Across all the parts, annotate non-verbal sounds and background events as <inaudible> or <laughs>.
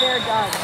No, maybe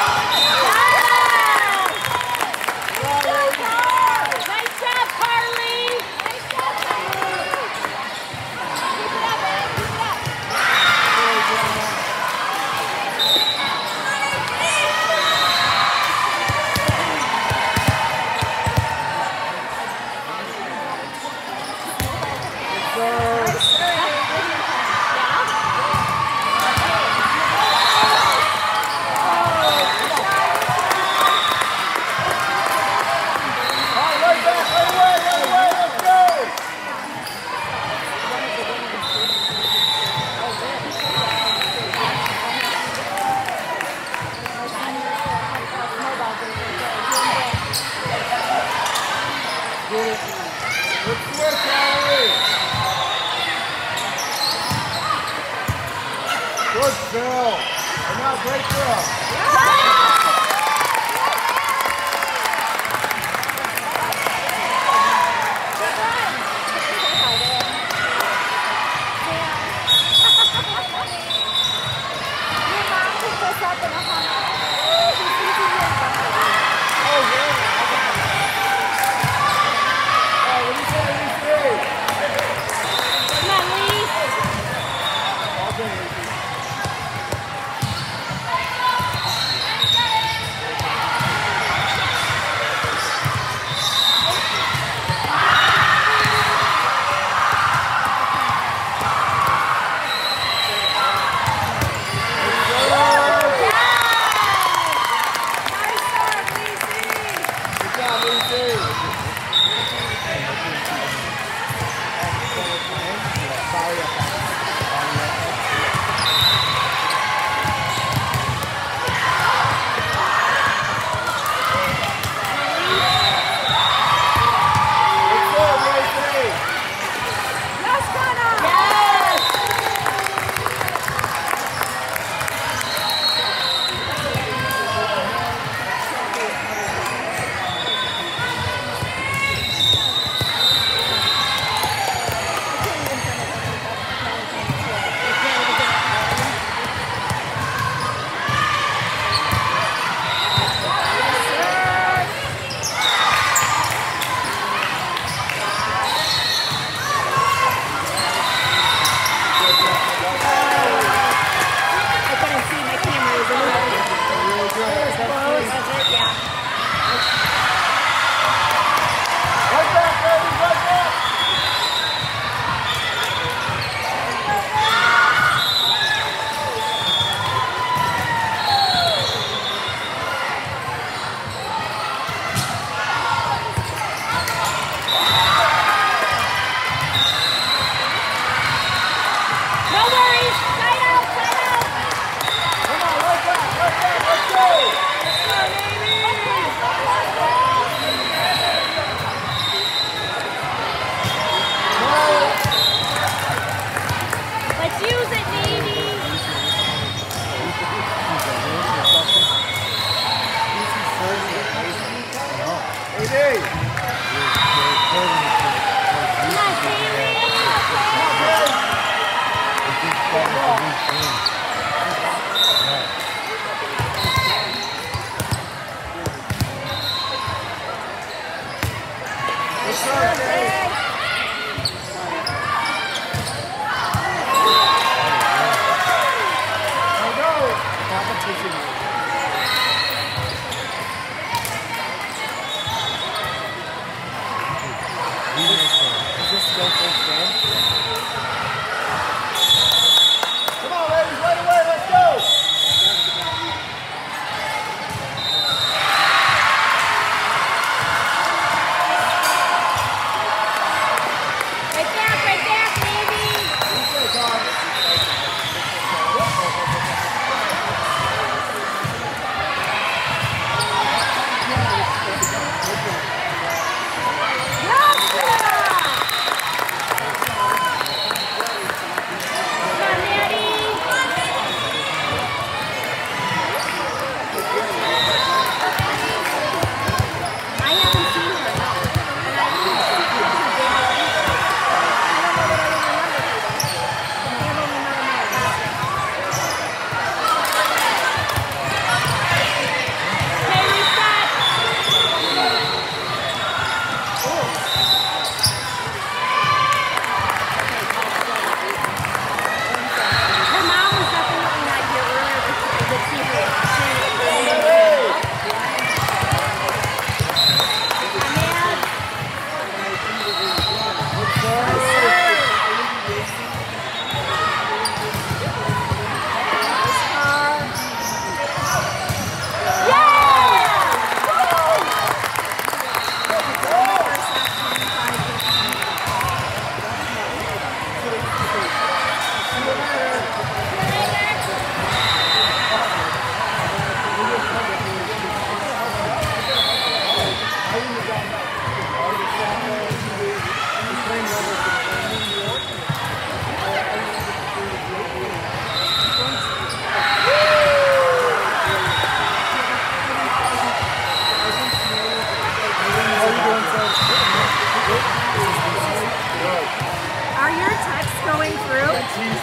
Yeah.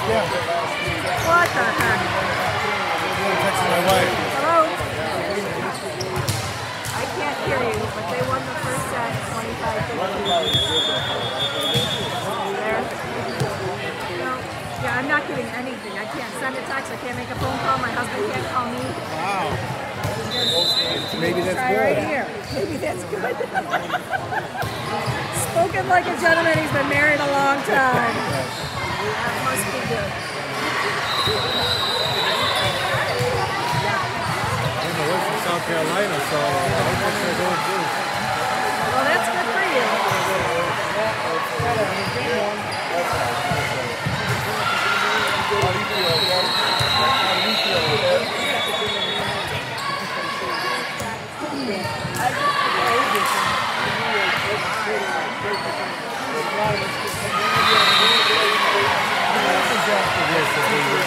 Yeah. What the heck? my wife. Hello? I can't hear you, but they won the first set 25 There. No. Yeah, I'm not getting anything. I can't send a text. I can't make a phone call. My husband can't call me. Wow. Maybe that's Try good. Right here. Maybe that's good. <laughs> Spoken like a gentleman. He's been married a long time. That must be good. In the Western South Carolina, so I hope they're doing too. Well, that's good for you. So,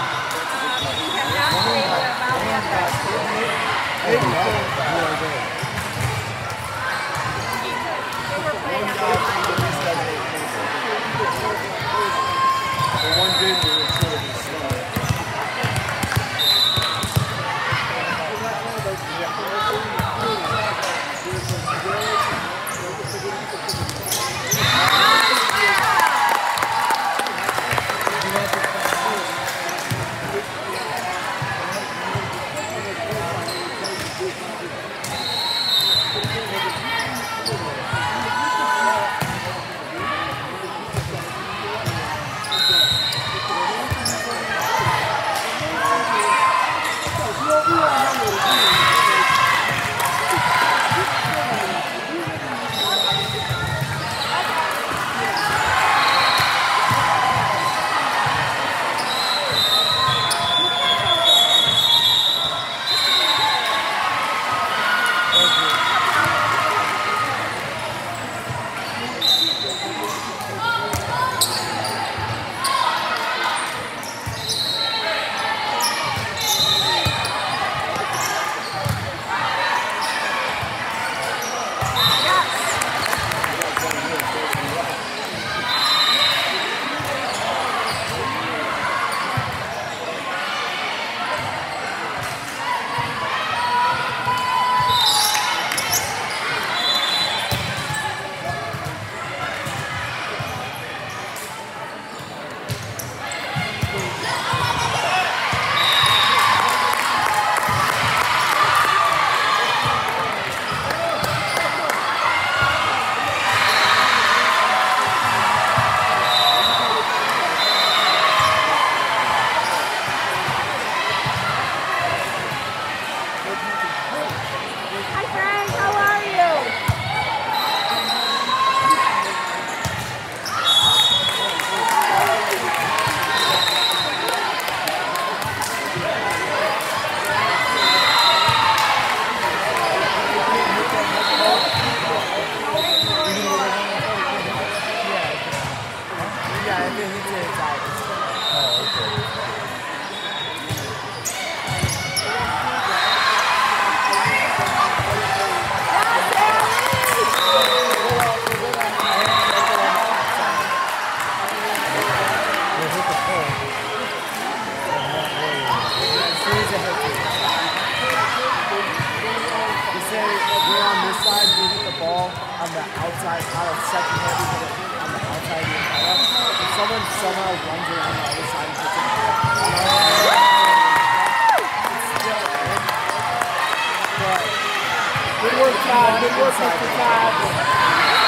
complicado, é complicado.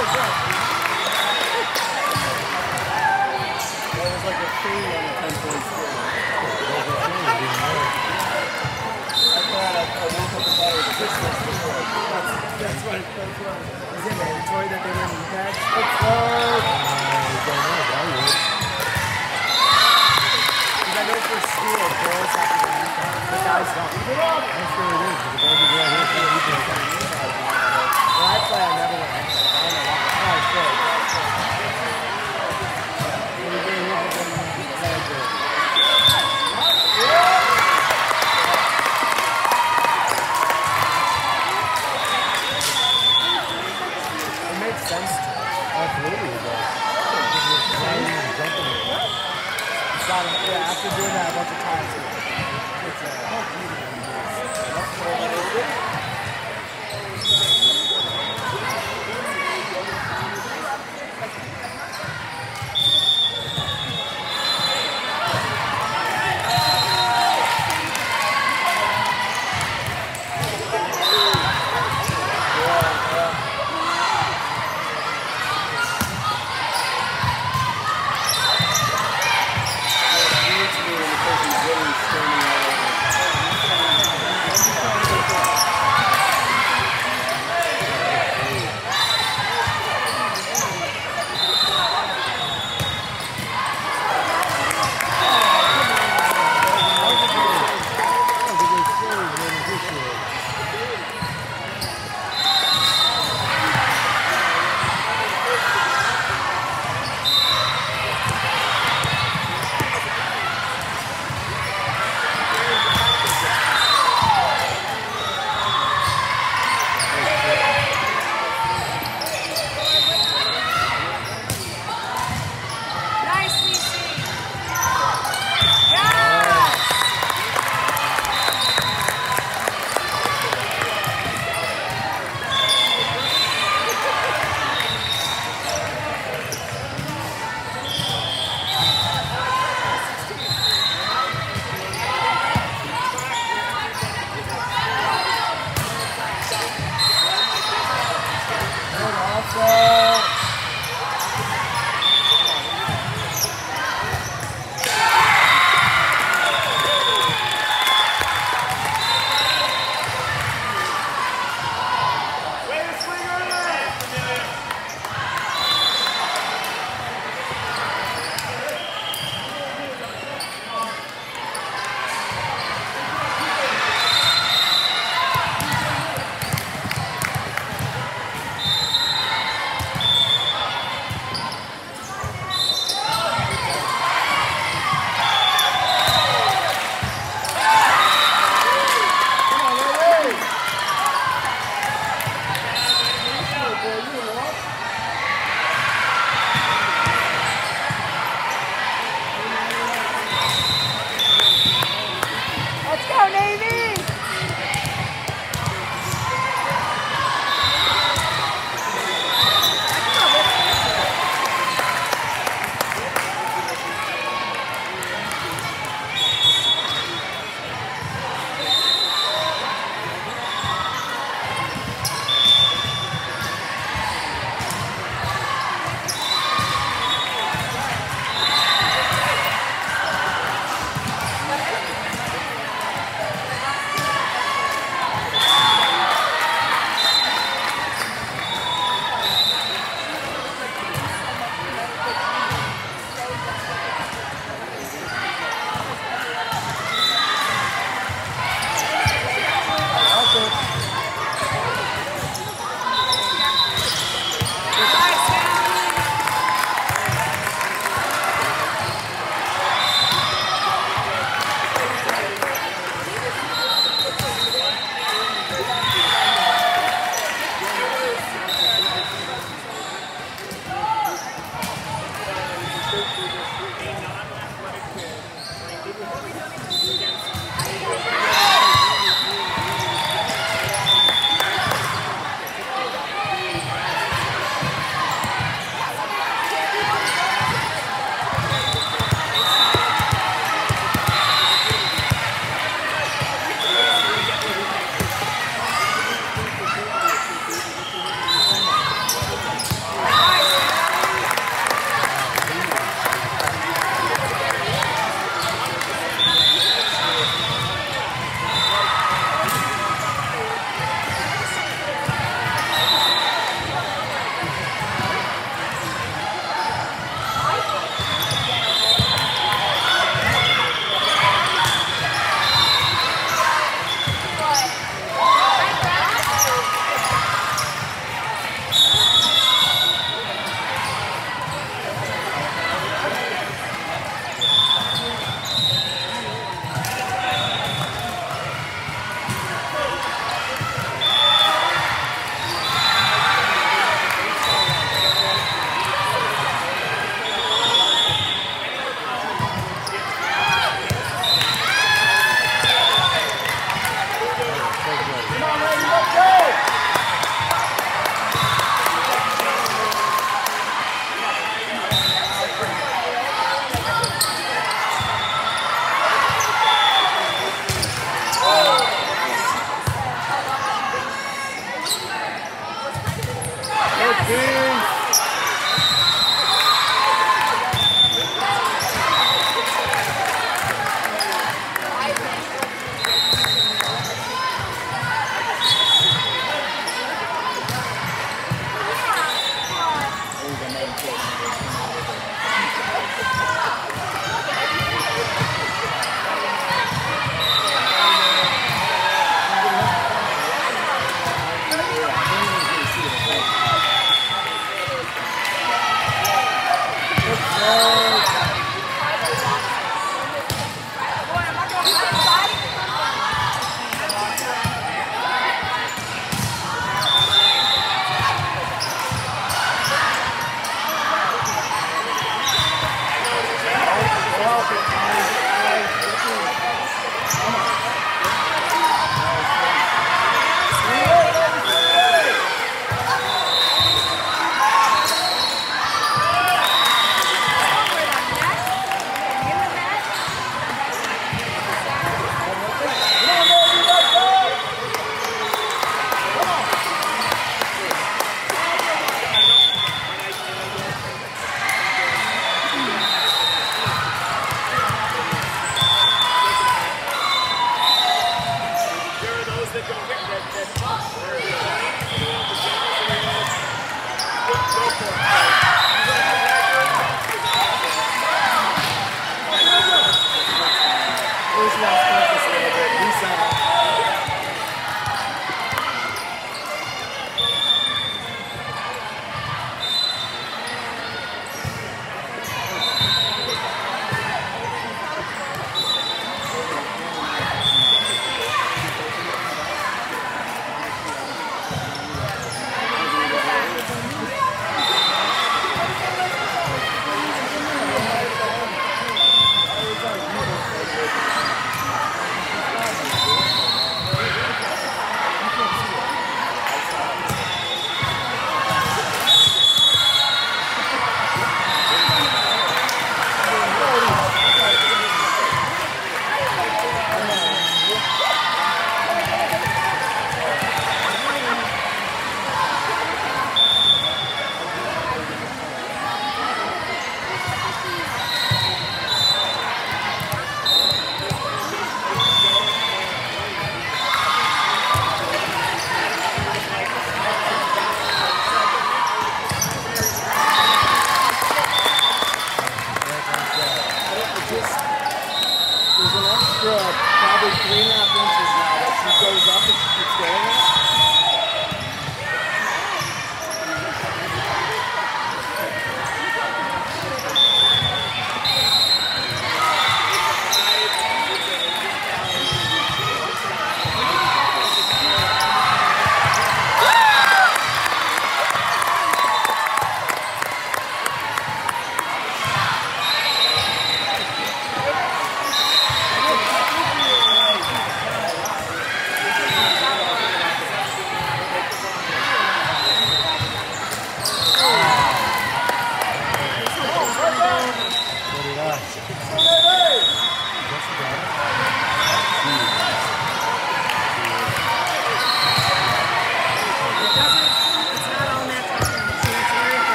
Matter. I play, I never after doing that a bunch of times,